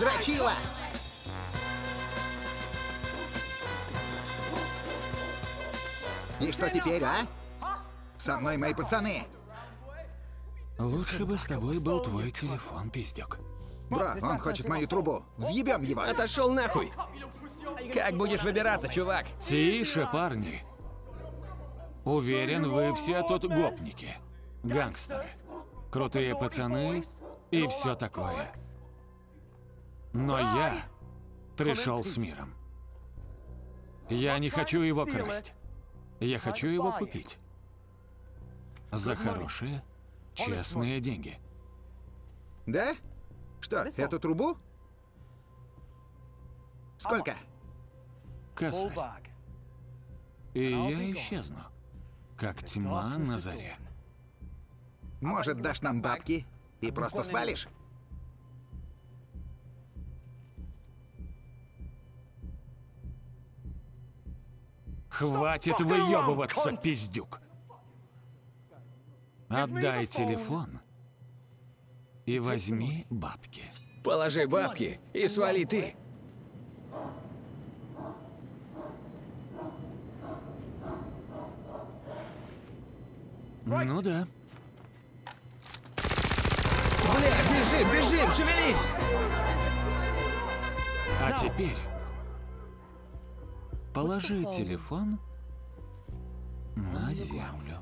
Дрочила! И что теперь, а? Со мной мои пацаны. Лучше бы с тобой был твой телефон, пиздюк. Бро, он хочет мою трубу. Взъебем его. Отошел нахуй! Как будешь выбираться, чувак? Тише, парни. Уверен, вы все тут гопники. Гангстеры. Крутые пацаны и все такое. Но я пришел с миром. Я не хочу его красть. Я хочу его купить. За хорошие, честные деньги. Да? Что, эту трубу? Сколько? Косарь. И я исчезну. Как тьма на заре. Может, дашь нам бабки и просто свалишь? Хватит выебываться, пиздюк. Отдай телефон и возьми бабки. Положи бабки и свали ты. Ну да. Бля, бежим, бежим, шевелись! А теперь положи телефон на землю.